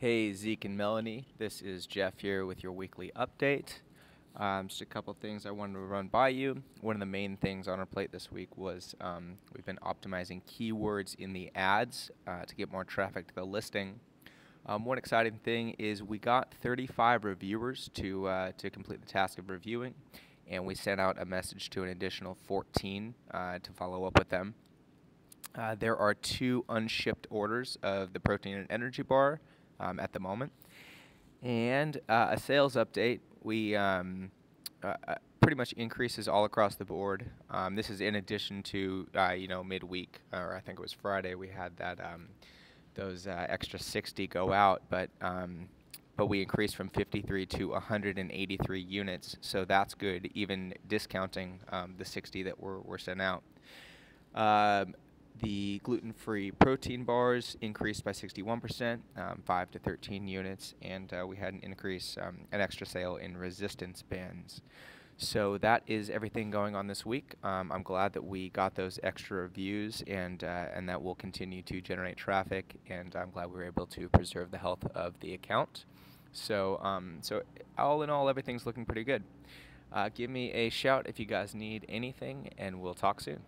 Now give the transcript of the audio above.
Hey, Zeke and Melanie. This is Jeff here with your weekly update. Um, just a couple things I wanted to run by you. One of the main things on our plate this week was um, we've been optimizing keywords in the ads uh, to get more traffic to the listing. Um, one exciting thing is we got 35 reviewers to uh, to complete the task of reviewing, and we sent out a message to an additional 14 uh, to follow up with them. Uh, there are two unshipped orders of the protein and energy bar um, at the moment. And uh, a sales update, we um, uh, uh, pretty much increases all across the board. Um, this is in addition to, uh, you know, midweek, or I think it was Friday, we had that um, those uh, extra 60 go out, but um, but we increased from 53 to 183 units, so that's good, even discounting um, the 60 that were, were sent out. The gluten-free protein bars increased by 61%, um, 5 to 13 units, and uh, we had an increase, um, an extra sale in resistance bands. So that is everything going on this week. Um, I'm glad that we got those extra reviews, and uh, and that will continue to generate traffic. And I'm glad we were able to preserve the health of the account. So um, so all in all, everything's looking pretty good. Uh, give me a shout if you guys need anything, and we'll talk soon.